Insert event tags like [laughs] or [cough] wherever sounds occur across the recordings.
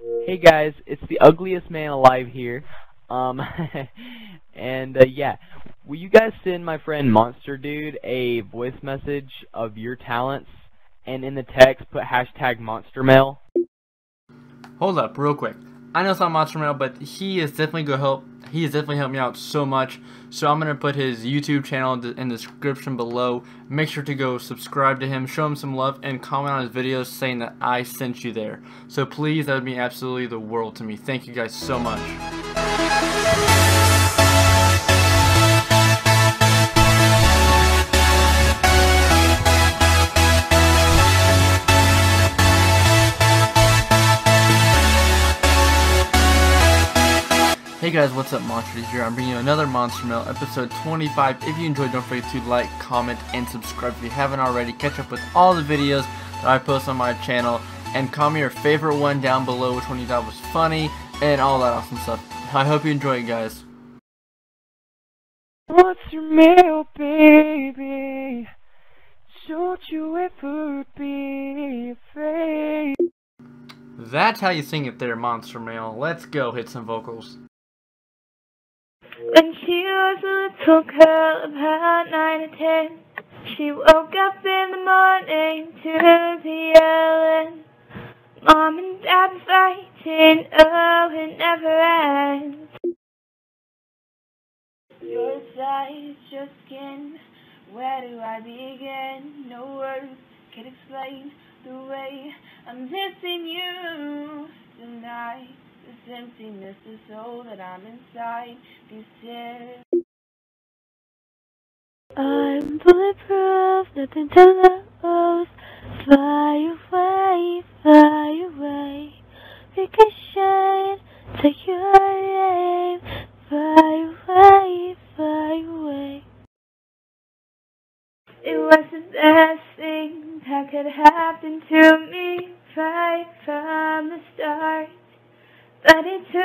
Hey guys, it's the ugliest man alive here. Um, [laughs] and uh, yeah, will you guys send my friend Monstterdude a voice message of your talents, and in the text put hashtag MonstterMail? Hold up, real quick. I know it's not MonstterMail, but he is definitely gonna help. He has definitely helped me out so much. So I'm gonna put his YouTube channel in the, description below. Make sure to go subscribe to him, show him some love, and comment on his videos saying that I sent you there. So please, that would mean absolutely the world to me. Thank you guys so much. Guys, what's up Monsters here? I'm bringing you another MonstterMail, episode 25. If you enjoyed, don't forget to like, comment, and subscribe if you haven't already. Catch up with all the videos that I post on my channel, and comment your favorite one down below, which one you thought was funny, and all that awesome stuff. I hope you enjoy it, guys. Your mail, baby? Don't you ever be afraid. That's how you sing it there, MonstterMail. Let's go hit some vocals. When she was a little girl, about nine or ten, she woke up in the morning to the yelling. Mom and Dad fighting, oh, it never ends. Your size, your skin, where do I begin? No words can explain the way I'm missing you tonight. Emptiness is all that I'm inside these tears. I'm bulletproof, nothing to lose. Fly away, fly away. Ricochet,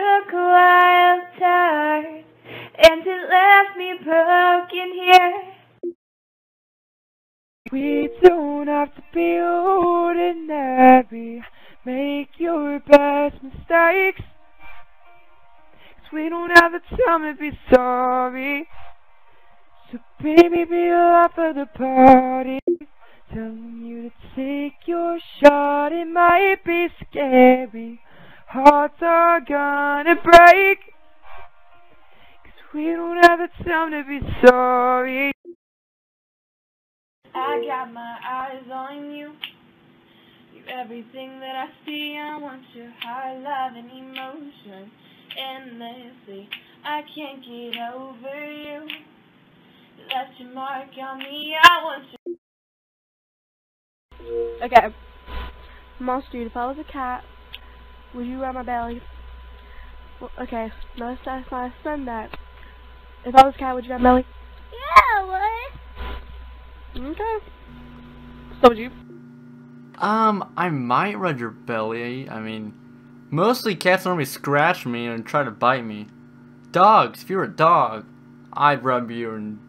took a to turn, and it left me broken here. We don't have to be ordinary. Make your best mistakes. Cause we don't have the time to be sorry. So baby, be alive for the party. Telling you to take your shot, it might be scary. Hearts are gonna break. Cause we don't have the time to be sorry. I got my eyes on you. You're everything that I see. I want your heart, love, and emotion endlessly. I can't get over you. You left your mark on me. I want you. Okay. Monster, if I was a cat, would you rub my belly? Well, okay, no, that's not I said that. If I was a cat, would you rub my belly? Yeah, I would. Okay. So would you? Um, I might rub your belly. I mean, mostly cats normally scratch me and try to bite me. Dogs, if you were a dog, I'd rub you and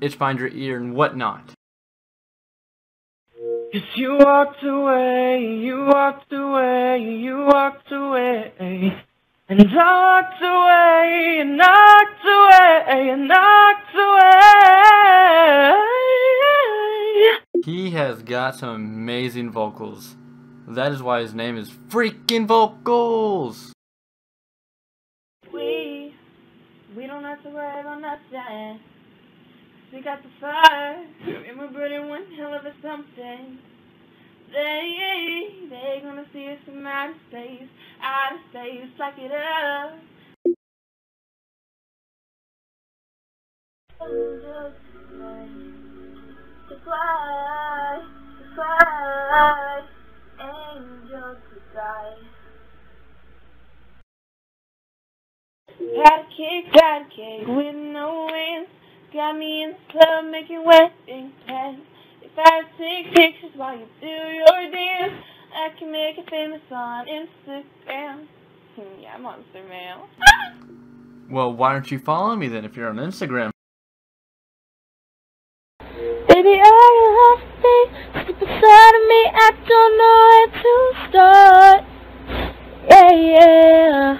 itch behind your ear and whatnot. Cause you walked away, you walked away, you walked away. And I walked away, and knocked away, and knocked away. He has got some amazing vocals. That is why his name is Freaking Vocals! We, we don't have to worry about nothing. We got the fire, and we're burning one hell of a something. They, they gonna see us from outer space, outer space, like it up. To fly, to fly, angels to fly. Had a kick, got a kick with no wings. Got me in the club making wedding plans. I take pictures while you do your dance, I can make it famous on Instagram. Hmm, yeah, MonstterMail. Well, why don't you follow me then if you're on Instagram? Baby, are you lost deep inside of me? I don't know where to start. Yeah,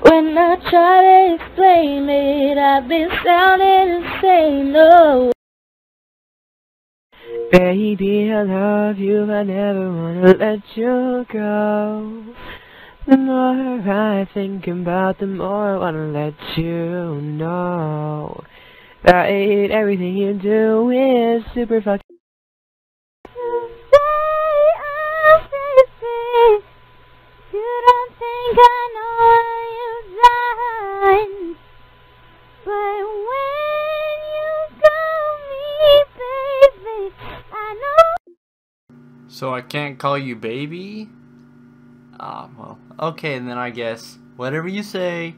when I try to explain it, I've been sounding insane. No. Baby, I love you, I never wanna let you go. The more I think about, the more I wanna let you know. That everything you do is super fucking. So I can't call you baby? Ah, well, okay then I guess. Whatever you say.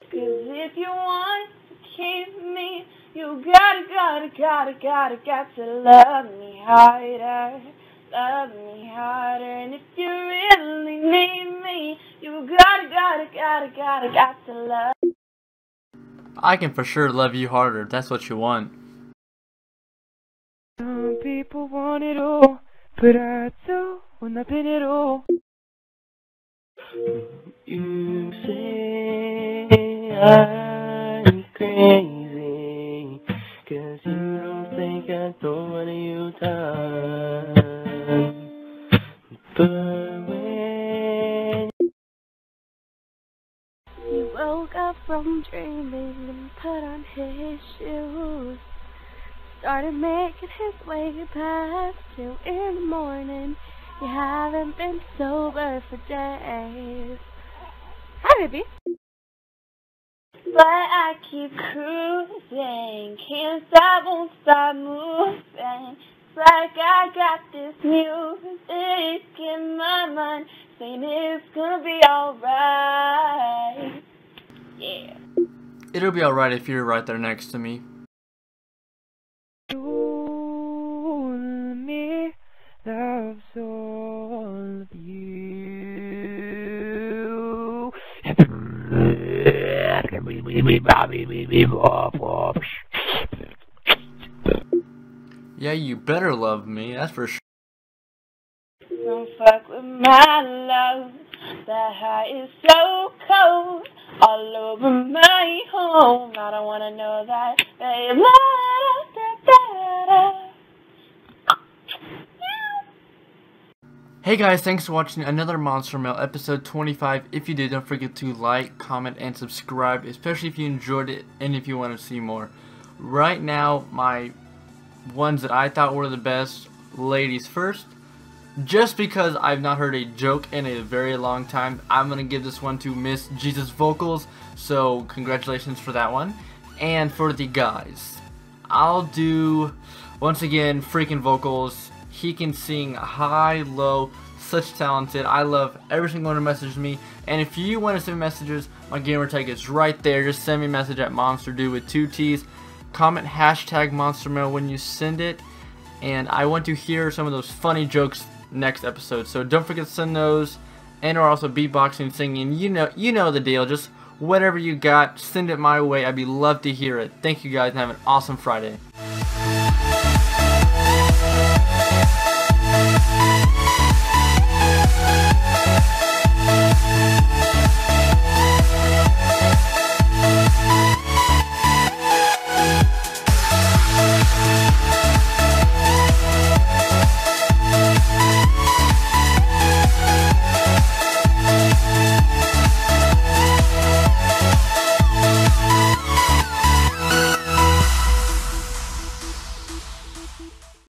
Cause if you want to keep me, you gotta, gotta, gotta, gotta, got to love me harder. Love me harder. And if you really need me, you gotta, gotta, gotta, gotta, got to love I can for sure love you harder. if That's what you want. People want it all, but I don't want nothing at all. You say I'm crazy, cause you don't think I don't want you time. But when He woke up from dreaming and put on his shoes. Started making his way past two in the morning. You haven't been sober for days. Hi, baby. But I keep cruising, can't stop, won't stop moving. It's like I got this music in my mind, saying it's gonna be alright. Yeah. It'll be alright if you're right there next to me. [laughs] Yeah, you better love me, that's for sure. Don't fuck with my love. That is so cold, all over my home. I don't wanna know that, babe. Hey guys, thanks for watching another MonstterMail episode 25. If you did, don't forget to like, comment, and subscribe, especially if you enjoyed it and if you want to see more. Right now, my ones that I thought were the best, ladies first. Just because I've not heard a joke in a very long time, I'm going to give this one to Miss Jesus Vocals, so congratulations for that one. And for the guys, I'll do, once again, freaking vocals. He can sing high, low, such talented. I love every single one who messages me. And if you want to send me messages, my gamer tag is right there. Just send me a message at Monstterdude with two T's. Comment hashtag MonstterMail when you send it. And I want to hear some of those funny jokes next episode. So don't forget to send those. And or also beatboxing, singing. You know, you know the deal. Just whatever you got, send it my way. I'd be love to hear it. Thank you guys and have an awesome Friday.